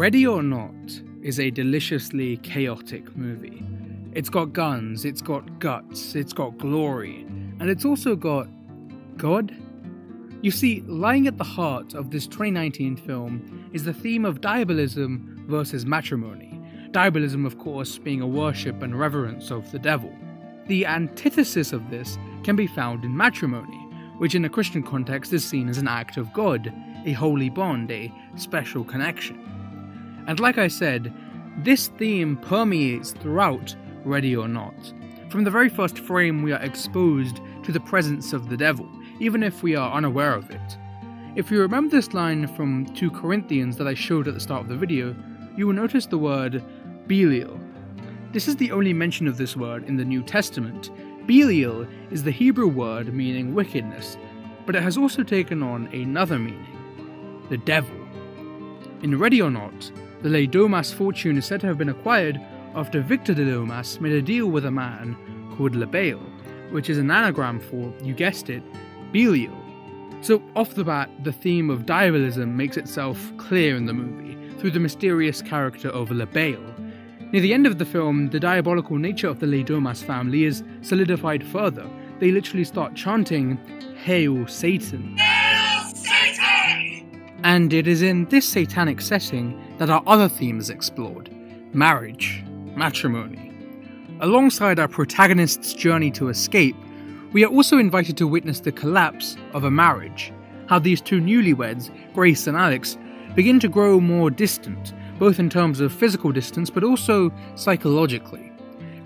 Ready or Not is a deliciously chaotic movie. It's got guns, it's got guts, it's got glory, and it's also got God? You see, lying at the heart of this 2019 film is the theme of diabolism versus matrimony. Diabolism, of course, being a worship and reverence of the devil. The antithesis of this can be found in matrimony, which in a Christian context is seen as an act of God, a holy bond, a special connection. And like I said, this theme permeates throughout Ready or Not. From the very first frame, we are exposed to the presence of the devil, even if we are unaware of it. If you remember this line from 2 Corinthians that I showed at the start of the video, you will notice the word Belial. This is the only mention of this word in the New Testament. Belial is the Hebrew word meaning wickedness, but it has also taken on another meaning the devil. In Ready or Not, the Le Domas fortune is said to have been acquired after Victor de Domas made a deal with a man called Le Bail, which is an anagram for, you guessed it, Belial. So, off the bat, the theme of diabolism makes itself clear in the movie through the mysterious character of Le Bail. Near the end of the film, the diabolical nature of the Le Domas family is solidified further. They literally start chanting, Hail Satan! And it is in this satanic setting that our other themes explored marriage, matrimony. Alongside our protagonist's journey to escape, we are also invited to witness the collapse of a marriage, how these two newlyweds, Grace and Alex, begin to grow more distant, both in terms of physical distance but also psychologically.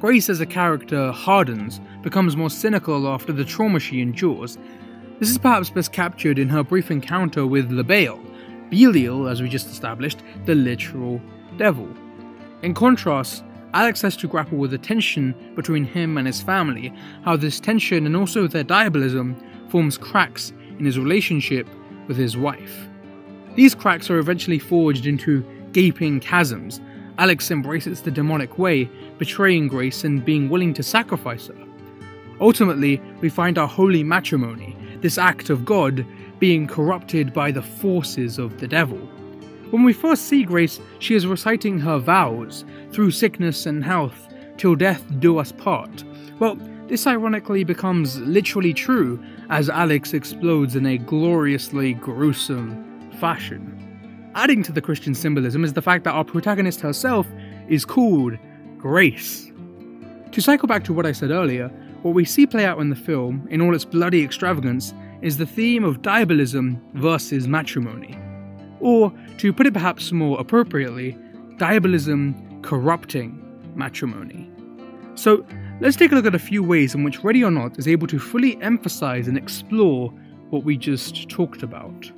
Grace as a character hardens, becomes more cynical after the trauma she endures, this is perhaps best captured in her brief encounter with Le Bail, Belial, as we just established, the literal devil. In contrast, Alex has to grapple with the tension between him and his family, how this tension and also their diabolism forms cracks in his relationship with his wife. These cracks are eventually forged into gaping chasms. Alex embraces the demonic way, betraying Grace and being willing to sacrifice her. Ultimately, we find our holy matrimony, this act of God being corrupted by the forces of the devil. When we first see Grace, she is reciting her vows through sickness and health, till death do us part. Well, this ironically becomes literally true as Alex explodes in a gloriously gruesome fashion. Adding to the Christian symbolism is the fact that our protagonist herself is called Grace. To cycle back to what I said earlier, what we see play out in the film, in all its bloody extravagance, is the theme of diabolism versus matrimony. Or, to put it perhaps more appropriately, diabolism corrupting matrimony. So, let's take a look at a few ways in which Ready or Not is able to fully emphasize and explore what we just talked about.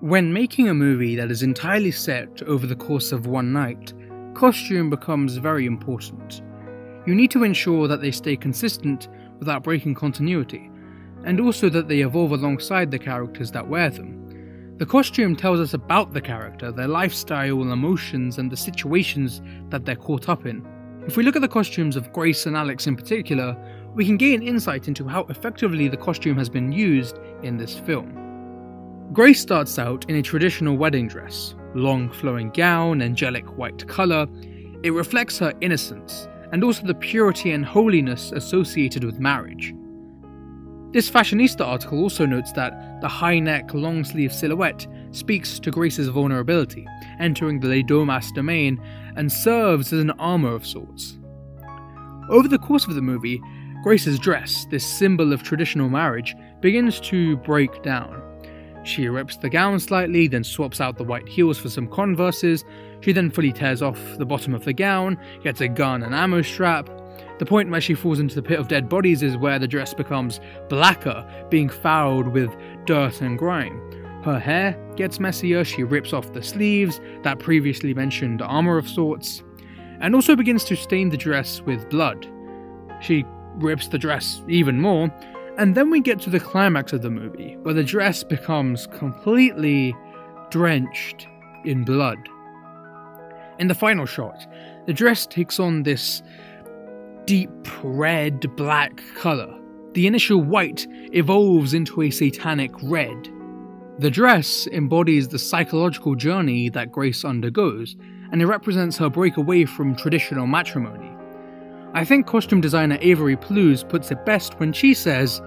When making a movie that is entirely set over the course of one night, costume becomes very important. You need to ensure that they stay consistent without breaking continuity, and also that they evolve alongside the characters that wear them. The costume tells us about the character, their lifestyle, emotions, and the situations that they're caught up in. If we look at the costumes of Grace and Alex in particular, we can gain insight into how effectively the costume has been used in this film. Grace starts out in a traditional wedding dress, long flowing gown, angelic white colour. It reflects her innocence and also the purity and holiness associated with marriage. This fashionista article also notes that the high neck, long sleeve silhouette speaks to Grace's vulnerability, entering the Le Domas domain, and serves as an armour of sorts. Over the course of the movie, Grace's dress, this symbol of traditional marriage, begins to break down. She rips the gown slightly, then swaps out the white heels for some converses. She then fully tears off the bottom of the gown, gets a gun and ammo strap. The point where she falls into the pit of dead bodies is where the dress becomes blacker, being fouled with dirt and grime. Her hair gets messier, she rips off the sleeves, that previously mentioned armour of sorts, and also begins to stain the dress with blood. She rips the dress even more, and then we get to the climax of the movie, where the dress becomes completely drenched in blood. In the final shot, the dress takes on this deep red black colour. the initial white evolves into a satanic red. The dress embodies the psychological journey that Grace undergoes, and it represents her break away from traditional matrimony. I think costume designer Avery Plewes puts it best when she says,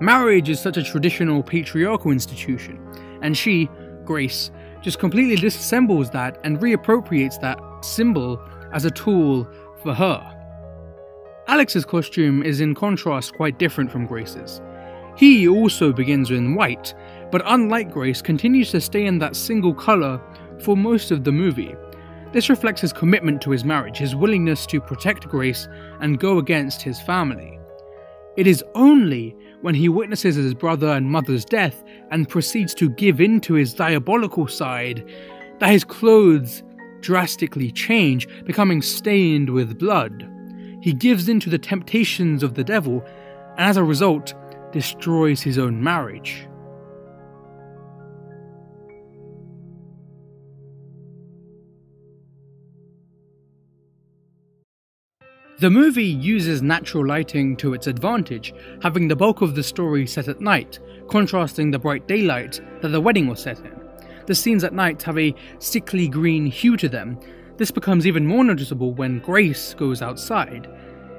Marriage is such a traditional patriarchal institution, and she, Grace, just completely disassembles that and reappropriates that symbol as a tool for her. Alex's costume is in contrast quite different from Grace's. He also begins in white, but unlike Grace, continues to stay in that single colour for most of the movie. This reflects his commitment to his marriage, his willingness to protect Grace and go against his family. It is only when he witnesses his brother and mother's death and proceeds to give in to his diabolical side that his clothes drastically change, becoming stained with blood. He gives in to the temptations of the devil, and as a result, destroys his own marriage. The movie uses natural lighting to its advantage, having the bulk of the story set at night, contrasting the bright daylight that the wedding was set in. The scenes at night have a sickly green hue to them. This becomes even more noticeable when Grace goes outside.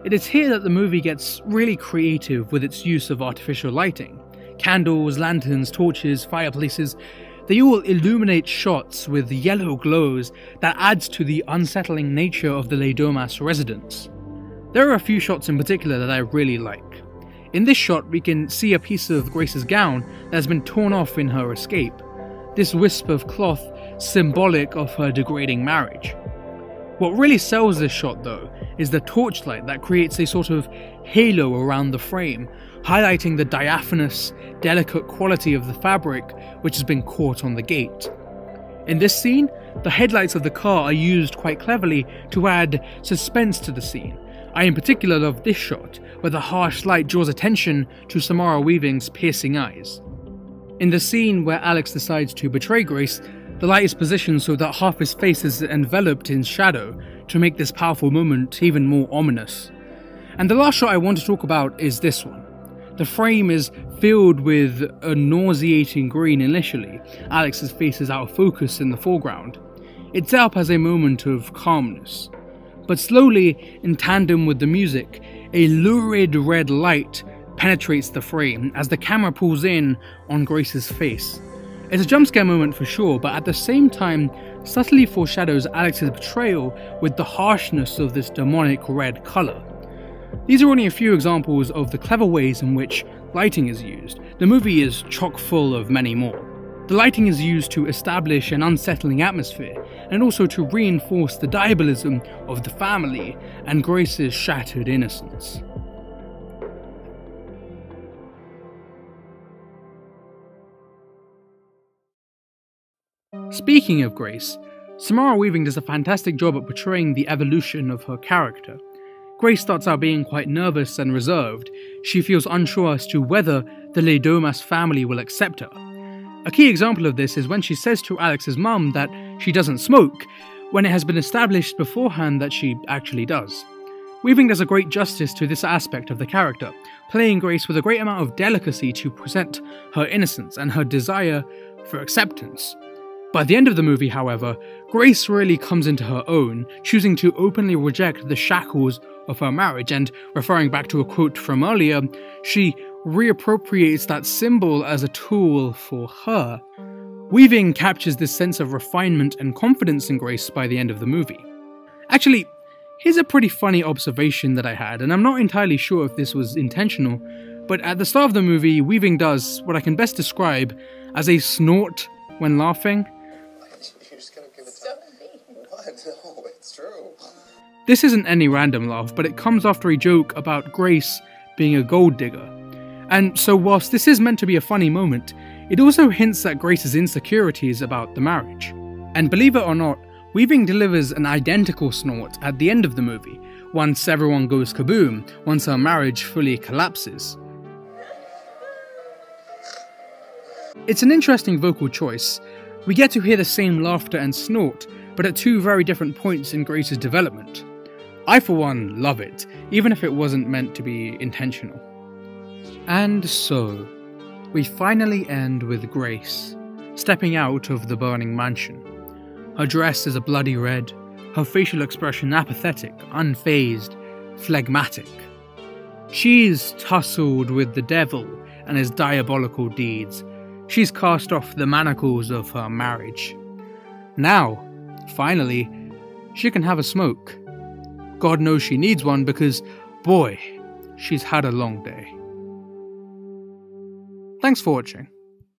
It is here that the movie gets really creative with its use of artificial lighting. Candles, lanterns, torches, fireplaces, they all illuminate shots with yellow glows that adds to the unsettling nature of the Le Domas residence. There are a few shots in particular that I really like. In this shot, we can see a piece of Grace's gown that has been torn off in her escape. This wisp of cloth symbolic of her degrading marriage. What really sells this shot, though, is the torchlight that creates a sort of halo around the frame, highlighting the diaphanous, delicate quality of the fabric which has been caught on the gate. In this scene, the headlights of the car are used quite cleverly to add suspense to the scene, I in particular love this shot, where the harsh light draws attention to Samara Weaving's piercing eyes. In the scene where Alex decides to betray Grace, the light is positioned so that half his face is enveloped in shadow to make this powerful moment even more ominous. And the last shot I want to talk about is this one. The frame is filled with a nauseating green initially. Alex's face is out of focus in the foreground. It set up as a moment of calmness. But slowly, in tandem with the music, a lurid red light penetrates the frame as the camera pulls in on Grace's face. It's a jump scare moment for sure, but at the same time, subtly foreshadows Alex's betrayal with the harshness of this demonic red colour. These are only a few examples of the clever ways in which lighting is used. The movie is chock full of many more. The lighting is used to establish an unsettling atmosphere and also to reinforce the diabolism of the family and Grace's shattered innocence. Speaking of Grace, Samara Weaving does a fantastic job at portraying the evolution of her character. Grace starts out being quite nervous and reserved. She feels unsure as to whether the Le Domas family will accept her. A key example of this is when she says to Alex's mum that she doesn't smoke, when it has been established beforehand that she actually does. Weaving does a great justice to this aspect of the character, playing Grace with a great amount of delicacy to present her innocence and her desire for acceptance. By the end of the movie, however, Grace really comes into her own, choosing to openly reject the shackles of her marriage, and referring back to a quote from earlier, she reappropriates that symbol as a tool for her. Weaving captures this sense of refinement and confidence in Grace by the end of the movie. Actually, here's a pretty funny observation that I had, and I'm not entirely sure if this was intentional, but at the start of the movie, Weaving does what I can best describe as a snort when laughing. This isn't any random laugh, but it comes after a joke about Grace being a gold digger. And so, whilst this is meant to be a funny moment, it also hints at Grace's insecurities about the marriage. And believe it or not, Weaving delivers an identical snort at the end of the movie, once everyone goes kaboom, once her marriage fully collapses. It's an interesting vocal choice. We get to hear the same laughter and snort, but at two very different points in Grace's development. I, for one, love it, even if it wasn't meant to be intentional. And so, we finally end with Grace, stepping out of the burning mansion. Her dress is a bloody red, her facial expression apathetic, unfazed, phlegmatic. She's tussled with the devil and his diabolical deeds. She's cast off the manacles of her marriage. Now, finally, she can have a smoke. God knows she needs one because, boy, she's had a long day. Thanks for watching.